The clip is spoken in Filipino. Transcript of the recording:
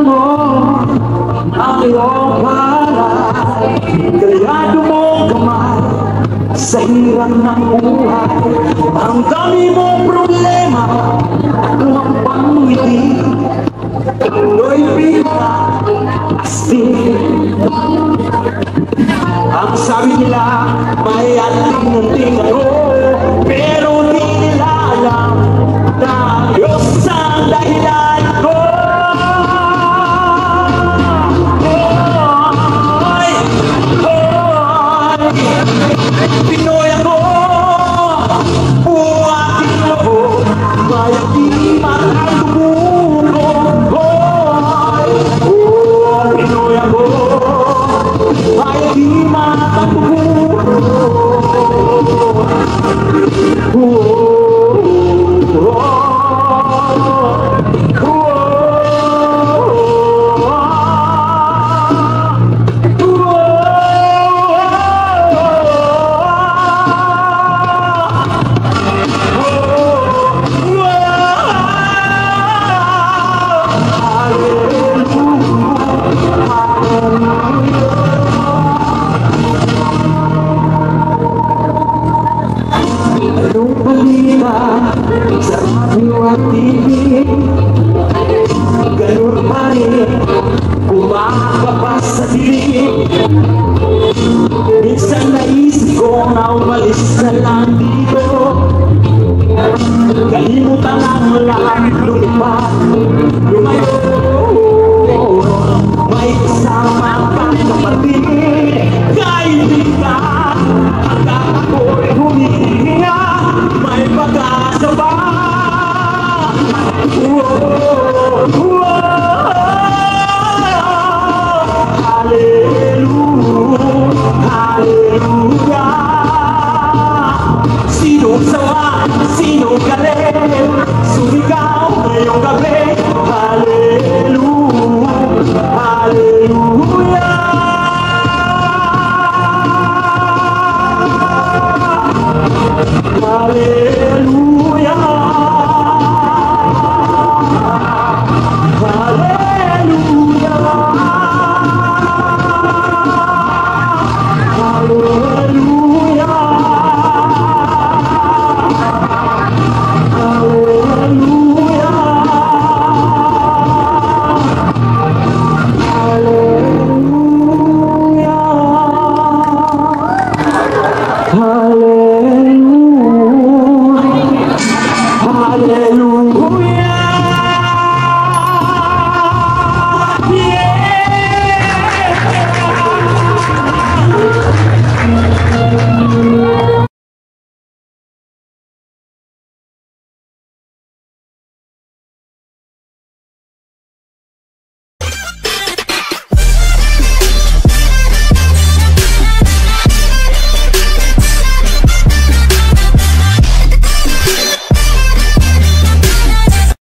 mo ang iyong palay Kaya dumugamay sa hirap ng buhay Ang dami mong problema at ang pangiti Tuloy pita astig Ang sabi nila may ating nanting ako. ma ta ku Sinong sawa, sinong galing? Sumigaw ngayong gabi, halik